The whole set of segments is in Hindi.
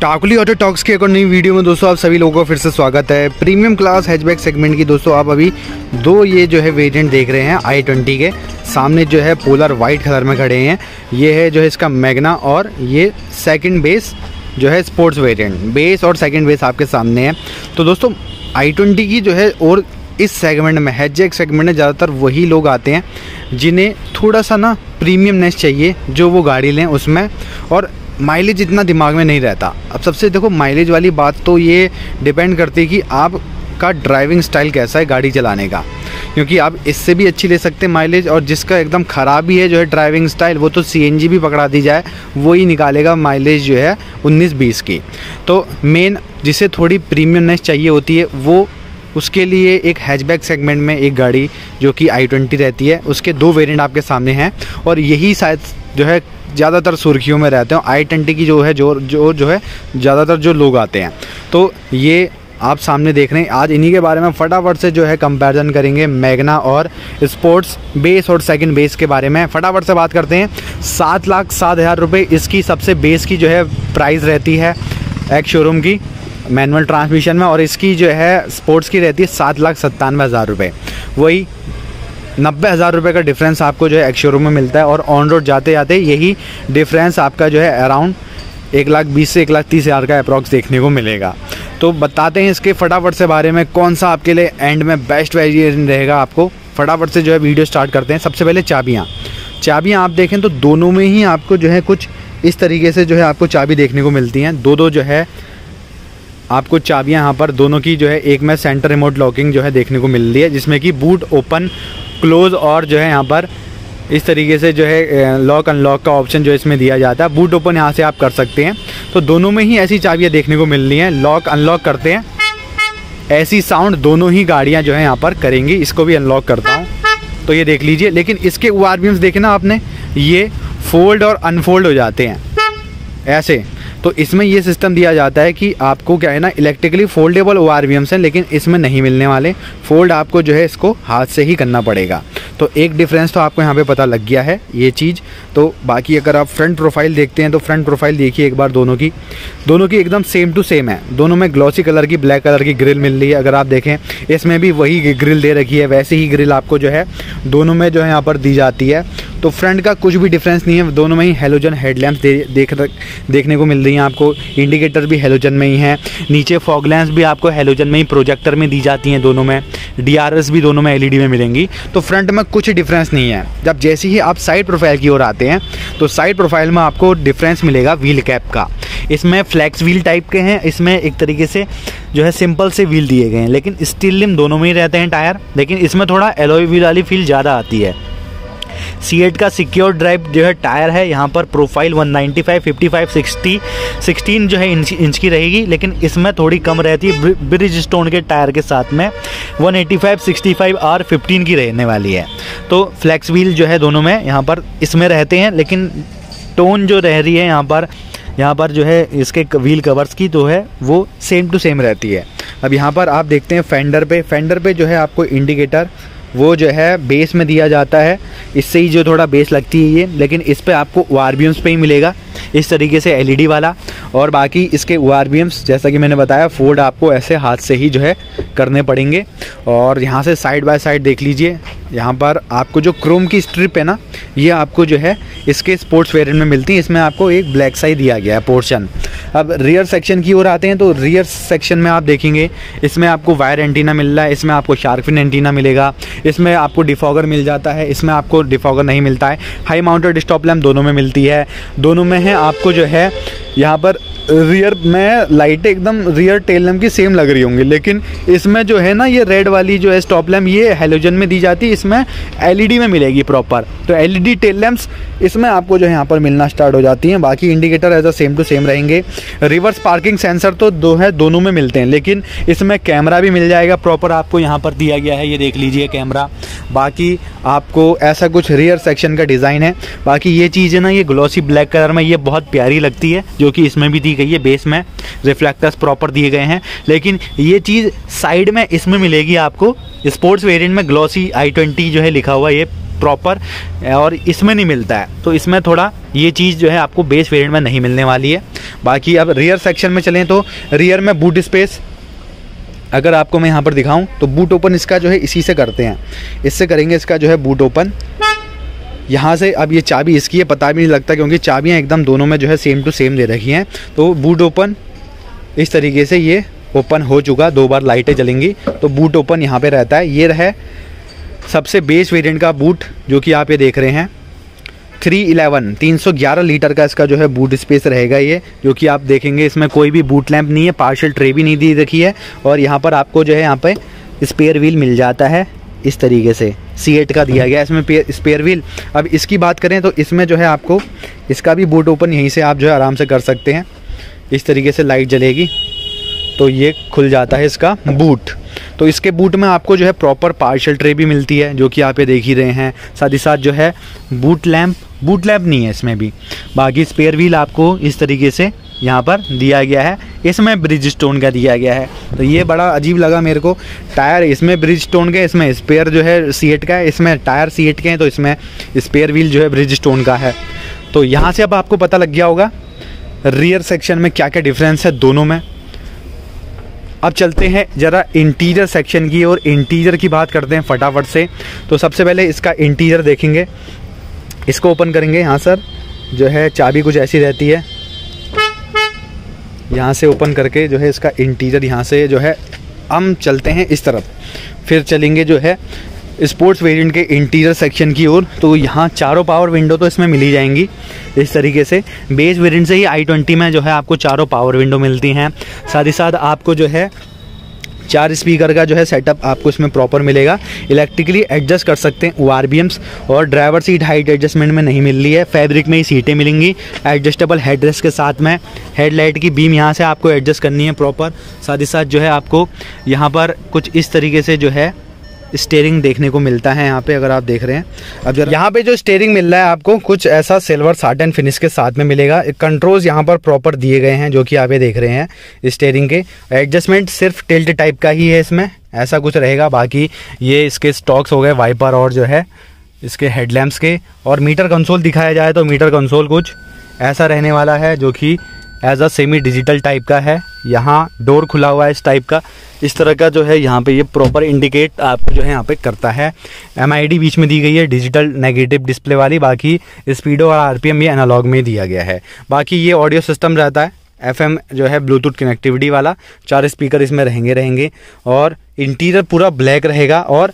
टाकुली ऑटो टॉक्स की एक और नई वीडियो में दोस्तों आप सभी लोगों का फिर से स्वागत है। प्रीमियम क्लास हैचबैक सेगमेंट की दोस्तों आप अभी दो ये जो है वेरिएंट देख रहे हैं आई ट्वेंटी के। सामने जो है पोलर वाइट कलर में खड़े हैं। ये है जो है इसका मैगना और ये सेकंड बेस जो है स्पोर्ट्स वेरिएंट बेस और सेकंड बेस आपके सामने है। तो दोस्तों आई ट्वेंटी की जो है और इस सेगमेंट में हैचजैक सेगमेंट में ज़्यादातर वही लोग आते हैं, जिन्हें थोड़ा सा ना प्रीमियमनेस चाहिए, जो वो गाड़ी लें उसमें। और माइलेज इतना दिमाग में नहीं रहता। अब सबसे देखो माइलेज वाली बात तो ये डिपेंड करती है कि आप का ड्राइविंग स्टाइल कैसा है गाड़ी चलाने का। क्योंकि आप इससे भी अच्छी ले सकते हैं माइलेज और जिसका एकदम ख़राब ही है जो है ड्राइविंग स्टाइल वो तो सीएनजी भी पकड़ा दी जाए, वो ही निकालेगा माइलेज जो है 19-20 की। तो मेन जिसे थोड़ी प्रीमियमनेस चाहिए होती है, वो उसके लिए एक हैचबैक सेगमेंट में एक गाड़ी जो कि आई ट्वेंटी रहती है, उसके दो वेरिएंट आपके सामने हैं और यही शायद जो है ज़्यादातर सुर्खियों में रहते हैं आई ट्वेंटी की जो है, जो जो जो है, ज़्यादातर जो लोग आते हैं। तो ये आप सामने देख रहे हैं। आज इन्हीं के बारे में फटाफट से जो है कंपैरिजन करेंगे मैगना और स्पोर्ट्स बेस और सेकंड बेस के बारे में। फटाफट से बात करते हैं। सात लाख सात हज़ार रुपये इसकी सबसे बेस की जो है प्राइस रहती है एक शोरूम की मैनुअल ट्रांसमिशन में और इसकी जो है स्पोर्ट्स की रहती है सात लाख सत्तानवे हज़ार रुपये वही नब्बे हज़ार रुपये का डिफरेंस आपको जो है एक शोरूम में मिलता है और ऑन रोड जाते जाते यही डिफरेंस आपका जो है अराउंड एक लाख बीस से एक लाख तीस हज़ार का अप्रॉक्स देखने को मिलेगा। तो बताते हैं इसके फटाफट से बारे में कौन सा आपके लिए एंड में बेस्ट वेरिएशन रहेगा आपको। फटाफट से जो है वीडियो स्टार्ट करते हैं। सबसे पहले चाबियाँ। चाबियाँ आप देखें तो दोनों में ही आपको जो है कुछ इस तरीके से जो है आपको चाबी देखने को मिलती हैं। दो दो जो है आपको चाबियाँ यहाँ पर दोनों की जो है एक में सेंटर रिमोट लॉकिंग जो है देखने को मिल रही है, जिसमें कि बूट ओपन क्लोज़ और जो है यहाँ पर इस तरीके से जो है लॉक अनलॉक का ऑप्शन जो इसमें दिया जाता है। बूट ओपन यहाँ से आप कर सकते हैं। तो दोनों में ही ऐसी चाबियाँ देखने को मिल रही हैं। लॉक अनलॉक करते हैं। ऐसी साउंड दोनों ही गाड़ियाँ जो है यहाँ पर करेंगी। इसको भी अनलॉक करता हूँ। तो ये देख लीजिए। लेकिन इसके ओ आर देखे ना आपने? ये फोल्ड और अनफोल्ड हो जाते हैं। ऐसे। तो इसमें ये सिस्टम दिया जाता है कि आपको क्या है ना इलेक्ट्रिकली फोल्डेबल ओ आर हैं, लेकिन इसमें नहीं मिलने वाले। फोल्ड आपको जो है इसको हाथ से ही करना पड़ेगा। तो एक डिफरेंस तो आपको यहाँ पे पता लग गया है ये चीज़। तो बाकी अगर आप फ्रंट प्रोफ़ाइल देखते हैं तो फ्रंट प्रोफ़ाइल देखिए एक बार दोनों की। दोनों की एकदम सेम टू सेम है। दोनों में ग्लॉसी कलर की ब्लैक कलर की ग्रिल मिल रही है। अगर आप देखें, इसमें भी वही ग्रिल दे रखी है, वैसे ही ग्रिल आपको जो है, दोनों में जो है यहाँ पर दी जाती है। तो फ्रंट का कुछ भी डिफरेंस नहीं है दोनों में ही हेलोजन हेडलैम्प्स दे, देख देखने को मिल रही हैं आपको। इंडिकेटर भी हेलोजन में ही हैं। नीचे फॉग लैंप्स भी आपको हेलोजन में ही प्रोजेक्टर में दी जाती हैं दोनों में। डीआरएस भी दोनों में एलईडी में मिलेंगी। तो फ्रंट में कुछ डिफरेंस नहीं है। जब जैसे ही आप साइड प्रोफ़ाइल की ओर आते हैं तो साइड प्रोफ़ाइल में आपको डिफरेंस मिलेगा व्हील कैप का। इसमें फ्लैक्स व्हील टाइप के हैं। इसमें एक तरीके से जो है सिंपल से व्हील दिए गए हैं। लेकिन स्टील लिम दोनों में ही रहते हैं टायर लेकिन इसमें थोड़ा एलोई व्हील वाली फील ज़्यादा आती है। सी का सिक्योर ड्राइव जो है टायर है यहाँ पर प्रोफ़ाइल 195, 55, 60, 16 जो है इंच इंच की रहेगी लेकिन इसमें थोड़ी कम रहती है ब्रिज स्टोन के टायर के साथ में 185, 65 और 15 की रहने वाली है। तो फ्लैक्स व्हील जो है दोनों में यहाँ पर इसमें रहते हैं लेकिन टोन जो रह रही है यहाँ पर यहाँ पर जो है इसके व्हील कवर्स की तो है वो सेम टू सेम रहती है। अब यहाँ पर आप देखते हैं फेंडर पे फेंडर पे जो है आपको इंडिकेटर वो जो है बेस में दिया जाता है। इससे ही जो थोड़ा बेस लगती है ये, लेकिन इस पर आपको ओ आर पे ही मिलेगा, इस तरीके से एलईडी वाला। और बाकी इसके ओ आर जैसा कि मैंने बताया फोल्ड आपको ऐसे हाथ से ही जो है करने पड़ेंगे। और यहाँ से साइड बाय साइड देख लीजिए, यहाँ पर आपको जो क्रोम की स्ट्रिप है ना, ये आपको जो है इसके स्पोर्ट्स वेरिएंट में मिलती है। इसमें आपको एक ब्लैक साई दिया गया है पोर्शन अब रियर सेक्शन की ओर आते हैं तो रियर सेक्शन में आप देखेंगे, इसमें आपको वायर एंटीना मिल रहा है, इसमें आपको शार्कफिन एंटीना मिलेगा, इसमें आपको डिफॉगर मिल जाता है, इसमें आपको डिफॉगर नहीं मिलता है। हाई माउंटेड स्टॉप लैम्प दोनों में मिलती है। दोनों में है, आपको जो है, यहाँ पर रियर में लाइटें एकदम रियर टेल लैम्प की सेम लग रही होंगी, लेकिन इसमें जो है ना, ये रेड वाली जो है स्टॉप लैम्प ये हेलोजन में दी जाती है, इसमें एलईडी में मिलेगी प्रॉपर तो एलईडी टेल लैम्प्स इसमें आपको जो है यहाँ पर मिलना स्टार्ट हो जाती हैं। बाकी indicator as a same to same रहेंगे। रिवर्स पार्किंग सेंसर तो दो है, दोनों में मिलते हैं, लेकिन इसमें कैमरा भी मिल जाएगा। प्रॉपर आपको यहाँ पर दिया गया है, ये देख लीजिए कैमरा बाकी आपको ऐसा कुछ रियर सेक्शन का डिज़ाइन है। बाकी ये चीज़ है ना, ये ग्लॉसी ब्लैक कलर में ये बहुत प्यारी लगती है, जो कि इसमें भी दी गई है बेस में रिफ्लेक्टर्स प्रॉपर दिए गए हैं। लेकिन ये चीज़ साइड में इसमें मिलेगी आपको। स्पोर्ट्स वेरिएंट में ग्लॉसी आई ट्वेंटी जो है लिखा हुआ, ये प्रॉपर और इसमें नहीं मिलता है। तो इसमें थोड़ा ये चीज़ जो है आपको बेस वेरिएंट में नहीं मिलने वाली है। बाकी अब रियर सेक्शन में चलें तो रियर में बूट स्पेस अगर आपको मैं यहाँ पर दिखाऊँ तो बूट ओपन इसका जो है इसी से करते हैं। इससे करेंगे इसका जो है बूट ओपन यहाँ से अब ये चाबी, इसकी है पता भी नहीं लगता क्योंकि चाबियाँ एकदम दोनों में जो है सेम टू सेम दे रखी हैं। तो बूट ओपन इस तरीके से ये ओपन हो चुका, दो बार लाइटें जलेंगी। तो बूट ओपन यहाँ पे रहता है। ये रहे सबसे बेस वेरिएंट का बूट जो कि आप ये देख रहे हैं। थ्री इलेवन तीन सौ ग्यारह लीटर का इसका जो है बूट स्पेस रहेगा ये, जो कि आप देखेंगे इसमें कोई भी बूट लैंप नहीं है पार्शल ट्रे भी नहीं दी रखी है। और यहाँ पर आपको जो है, यहाँ पे स्पेयर व्हील मिल जाता है। इस तरीके से सी एट का दिया गया, इसमें स्पेयर व्हील अब इसकी बात करें तो इसमें जो है आपको, इसका भी बूट ओपन यहीं से आप जो है आराम से कर सकते हैं। इस तरीके से लाइट जलेगी तो ये खुल जाता है इसका बूट तो इसके बूट में आपको जो है प्रॉपर पार्शल ट्रे भी मिलती है, जो कि आप ये देख ही रहे हैं। साथ ही साथ जो है बूट लैम्प बूट लैम्प नहीं है इसमें भी। बाकी स्पेयर व्हील आपको इस तरीके से यहाँ पर दिया गया है। इसमें ब्रिज स्टोन का दिया गया है। तो ये बड़ा अजीब लगा मेरे को। टायर इसमें ब्रिज स्टोन के, इसमें स्पेयर जो है सीएट का है, इसमें टायर सीएट के हैं तो इसमें स्पेयर व्हील जो है ब्रिज स्टोन का है। तो यहाँ से अब आपको पता लग गया होगा रियर सेक्शन में क्या क्या डिफरेंस है दोनों में। अब चलते हैं ज़रा इंटीरियर सेक्शन की और इंटीरियर की बात करते हैं फटाफट से। तो सबसे पहले इसका इंटीरियर देखेंगे। इसको ओपन करेंगे यहाँ सर जो है, चाबी कुछ ऐसी रहती है। यहाँ से ओपन करके जो है इसका इंटीरियर यहाँ से जो है, हम चलते हैं इस तरफ़। फिर चलेंगे जो है स्पोर्ट्स वेरिएंट के इंटीरियर सेक्शन की ओर तो यहाँ चारों पावर विंडो तो इसमें मिली जाएँगी, इस तरीके से। बेस वेरिएंट से ही आई ट्वेंटी में जो है आपको चारों पावर विंडो मिलती हैं। साथ ही साथ आपको जो है चार स्पीकर का जो है सेटअप आपको इसमें प्रॉपर मिलेगा। इलेक्ट्रिकली एडजस्ट कर सकते हैं ओ और ड्राइवर सीट हाइट एडजस्टमेंट में नहीं मिल रही है। फैब्रिक में ही सीटें मिलेंगी। एडजस्टेबल हेडरेस्ट के साथ में हेडलाइट की बीम यहाँ से आपको एडजस्ट करनी है प्रॉपर साथ ही साथ जो है आपको यहाँ पर कुछ इस तरीके से जो है स्टेयरिंग देखने को मिलता है यहाँ पे, अगर आप देख रहे हैं। अब यहाँ पे जो स्टेयरिंग मिल रहा है आपको, कुछ ऐसा सिल्वर साटन फिनिश के साथ में मिलेगा। कंट्रोल्स यहाँ पर प्रॉपर दिए गए हैं, जो कि आप ये देख रहे हैं स्टेयरिंग के। एडजस्टमेंट सिर्फ़ टिल्ट टाइप का ही है इसमें, ऐसा कुछ रहेगा। बाकी ये इसके स्टॉक्स हो गए वाइपर और जो है, इसके हेडलैम्प्स के। और मीटर कंसोल दिखाया जाए तो मीटर कंसोल कुछ ऐसा रहने वाला है, जो कि as a semi digital type का है। यहाँ डोर खुला हुआ है इस टाइप का। इस तरह का जो है यहाँ पे ये प्रॉपर इंडिकेट आपको जो है यहाँ पे करता है। एमआईडी बीच में दी गई है डिजिटल नेगेटिव डिस्प्ले वाली। बाकी स्पीडो और आरपीएम ये एनालॉग में दिया गया है। बाकी ये ऑडियो सिस्टम रहता है एफएम जो है ब्लूटूथ कनेक्टिविटी वाला। चार स्पीकर इसमें रहेंगे रहेंगे। और इंटीरियर पूरा ब्लैक रहेगा और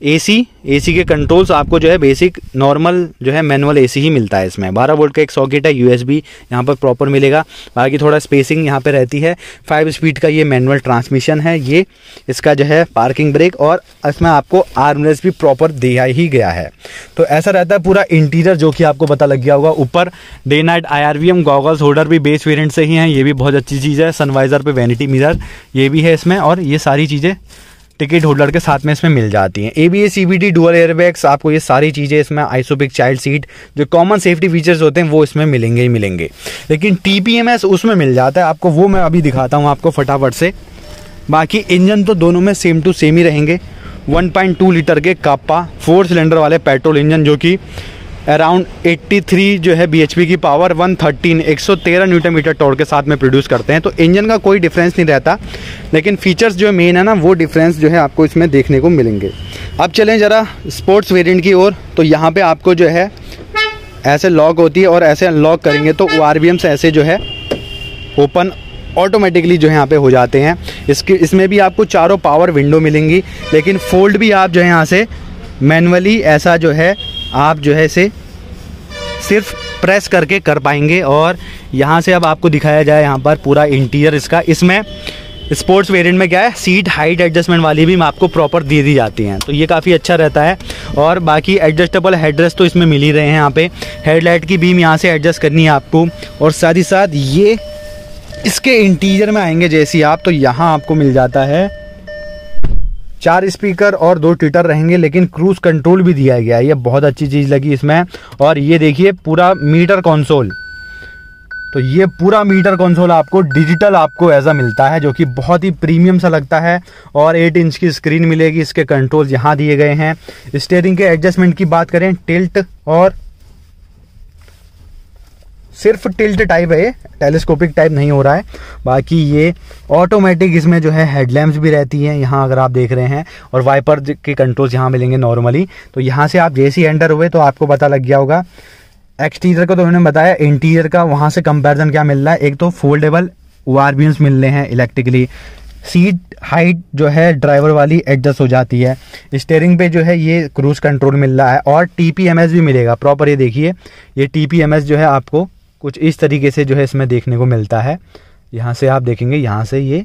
एसी एसी के कंट्रोल्स आपको जो है बेसिक नॉर्मल जो है मैनुअल एसी ही मिलता है इसमें। 12 वोल्ट का एक सॉकेट है यूएसबी यहाँ पर प्रॉपर मिलेगा। बाकी थोड़ा स्पेसिंग यहाँ पे रहती है। फाइव स्पीड का ये मैनुअल ट्रांसमिशन है, ये इसका जो है पार्किंग ब्रेक और इसमें आपको आर्मलेस भी प्रॉपर दिया ही गया है। तो ऐसा रहता है पूरा इंटीरियर जो कि आपको पता लग गया होगा। ऊपर day night I R goggles holder भी बेस वेरियंट से ही हैं। ये भी बहुत अच्छी चीज़ है। सनवाइज़र पे वैनिटी मिरर ये भी है इसमें और ये सारी चीज़ें टिकट होल्डर के साथ में इसमें मिल जाती हैं। A B S C B D dual airbags आपको ये सारी चीज़ें इसमें आइसोपिक चाइल्ड सीट जो कॉमन सेफ्टी फीचर्स होते हैं, वो इसमें मिलेंगे ही मिलेंगे। लेकिन टी पी एम एस उसमें मिल जाता है। आपको वो मैं अभी दिखाता हूँ आपको फटाफट से। बाकी इंजन तो दोनों में सेम टू सेम ही रहेंगे। 1.2 लीटर के कापा, फोर सिलेंडर वाले पेट्रोल इंजन, जो कि अराउंड 83 जो है बीएचपी की पावर 113 113 न्यूटन मीटर टॉर्क के साथ में प्रोड्यूस करते हैं। तो इंजन का कोई डिफरेंस नहीं रहता, लेकिन फीचर्स जो मेन है ना, वो डिफरेंस जो है आपको इसमें देखने को मिलेंगे। अब चलें ज़रा स्पोर्ट्स वेरिएंट की ओर। तो यहाँ पे आपको जो है, ऐसे लॉक होती है और ऐसे अनलॉक करेंगे तो ओ से ऐसे जो है ओपन ऑटोमेटिकली जो है यहाँ पे हो जाते हैं। इसके, इसमें भी आपको चारों पावर विंडो मिलेंगी, लेकिन फोल्ड भी आप जो है यहाँ से मैनुअली ऐसा जो है आप जो है इसे सिर्फ़ प्रेस करके कर पाएँगे और यहाँ से अब आपको दिखाया जाए यहाँ पर पूरा इंटीरियर इसका। इसमें स्पोर्ट्स वेरिएंट में क्या है? सीट हाइट एडजस्टमेंट वाली भी आपको प्रॉपर दे दी जाती हैं। तो ये काफ़ी अच्छा रहता है और बाकी एडजस्टेबल हेडरेस्ट तो इसमें मिल ही रहे हैं यहाँ पे। हेडलाइट की बीम यहाँ से एडजस्ट करनी है आपको और साथ ही साथ ये इसके इंटीरियर में आएँगे जैसी आप तो यहाँ आपको मिल जाता है चार स्पीकर और दो ट्विटर रहेंगे, लेकिन क्रूज कंट्रोल भी दिया गया है। ये बहुत अच्छी चीज़ लगी इसमें। और ये देखिए, पूरा मीटर कंसोल। तो ये पूरा मीटर कंसोल आपको, डिजिटल आपको ऐसा मिलता है, जो कि बहुत ही प्रीमियम सा लगता है। और 8 इंच की स्क्रीन मिलेगी, इसके कंट्रोल यहाँ दिए गए हैं। स्टेयरिंग के एडजस्टमेंट की बात करें टिल्ट और सिर्फ़ टिल्ट टाइप है, टेलीस्कोपिक टाइप नहीं हो रहा है। बाकी ये ऑटोमेटिक इसमें जो है हेडलैम्प्स भी रहती हैं, यहाँ अगर आप देख रहे हैं, और वाइपर के कंट्रोल्स यहाँ मिलेंगे नॉर्मली तो यहाँ से आप जैसे एंटर हुए तो आपको पता लग गया होगा। एक्सटीरियर का तो मैंने बताया इंटीरियर का वहाँ से कंपेरिजन क्या मिल रहा है? एक तो फोल्डेबल ओ मिल रहे हैं इलेक्ट्रिकली सीट हाइट जो है ड्राइवर वाली एडजस्ट हो जाती है। स्टेयरिंग पे जो है ये क्रूज कंट्रोल मिल रहा है, और टीपीएमएस भी मिलेगा। प्रॉपर ये देखिए, ये टीपीएमएस जो है आपको कुछ इस तरीके से जो है इसमें देखने को मिलता है। यहाँ से आप देखेंगे, यहाँ से ये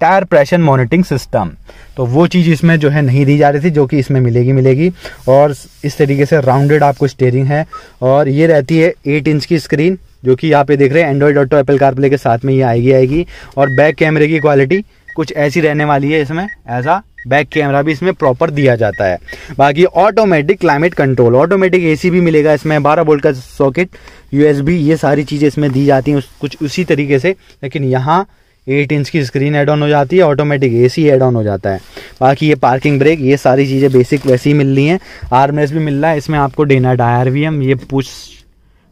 टायर प्रेशर मॉनिटरिंग सिस्टम। तो वो चीज़ इसमें जो है नहीं दी जा रही थी, जो कि इसमें मिलेगी मिलेगी। और इस तरीके से राउंडेड आपको स्टेयरिंग है। और ये रहती है एट इंच की स्क्रीन जो कि यहाँ पे देख रहे हैं एंड्रॉइड ऑटो एप्पल कारप्ले के साथ में ये आएगी आएगी। और बैक कैमरे की क्वालिटी कुछ ऐसी रहने वाली है इसमें, ऐसा बैक कैमरा भी इसमें प्रॉपर दिया जाता है। बाकी automatic climate control automatic AC भी मिलेगा इसमें, बारह बोल्ट का सॉकेट यूएसबी ये सारी चीज़ें इसमें दी जाती हैं कुछ उसी तरीके से। लेकिन यहाँ एट इंच की स्क्रीन एड ऑन हो जाती है ऑटोमेटिक एसी एड ऑन हो जाता है। बाकी ये पार्किंग ब्रेक ये सारी चीज़ें बेसिक वैसी मिल रही हैं। आर्मरेस भी मिल रहा है, इसमें आपको डेना डायर भी, हम ये पुश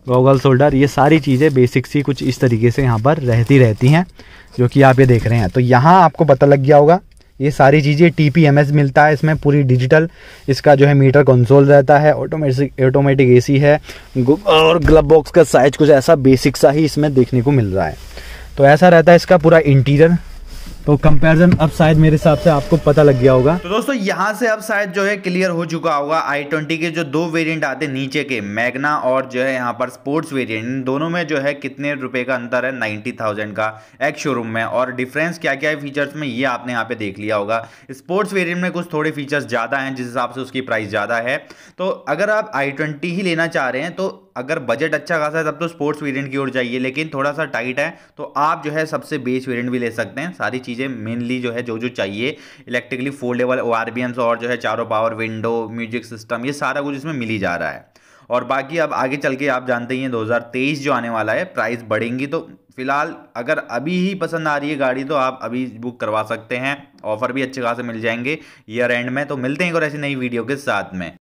गॉगल शोल्डर ये सारी चीज़ें बेसिक सी कुछ इस तरीके से यहाँ पर रहती रहती हैं, जो कि आप ये देख रहे हैं। तो यहाँ आपको पता लग गया होगा ये सारी चीज़ें टी पी एम एस मिलता है, इसमें पूरी डिजिटल इसका जो है मीटर कंसोल रहता है ऑटोमेटिक ऑटोमेटिक ए सी है और ग्लब बॉक्स का साइज़ कुछ ऐसा बेसिक सा ही इसमें देखने को मिल रहा है। तो ऐसा रहता है इसका पूरा इंटीरियर तो कंपैरिजन अब शायद मेरे हिसाब से आपको पता लग गया होगा। तो दोस्तों, यहाँ से अब शायद जो है क्लियर हो चुका होगा आई ट्वेंटी के जो दो वेरिएंट आते हैं नीचे के, मैगना और जो है यहाँ पर स्पोर्ट्स वेरिएंट इन दोनों में जो है कितने रुपए का अंतर है? नाइन्टी थाउज़ेंड का एक शोरूम में। और डिफरेंस क्या क्या है फीचर्स में, ये आपने यहाँ पे देख लिया होगा। स्पोर्ट्स वेरियंट में कुछ थोड़े फीचर्स ज़्यादा हैं, जिस हिसाब से उसकी प्राइस ज़्यादा है। तो अगर आप आई ही लेना चाह रहे हैं तो अगर बजट अच्छा खासा है, तब तो स्पोर्ट्स वेरिएंट की ओर जाइए, लेकिन थोड़ा सा टाइट है तो आप जो है सबसे बेस वेरिएंट भी ले सकते हैं। सारी चीज़ें मेनली जो है जो जो चाहिए इलेक्ट्रिकली फोल्डेबल ओ और जो है चारों पावर विंडो म्यूज़िक सिस्टम ये सारा कुछ इसमें मिल ही जा रहा है। और बाकी अब आगे चल के आप जानते ही हैं 2023 जो आने वाला है प्राइस बढ़ेंगी तो फ़िलहाल अगर अभी ही पसंद आ रही है गाड़ी तो आप अभी बुक करवा सकते हैं। ऑफ़र भी अच्छे खासे मिल जाएँगे ईयर एंड में तो मिलते हैं और ऐसी नई वीडियो के साथ में।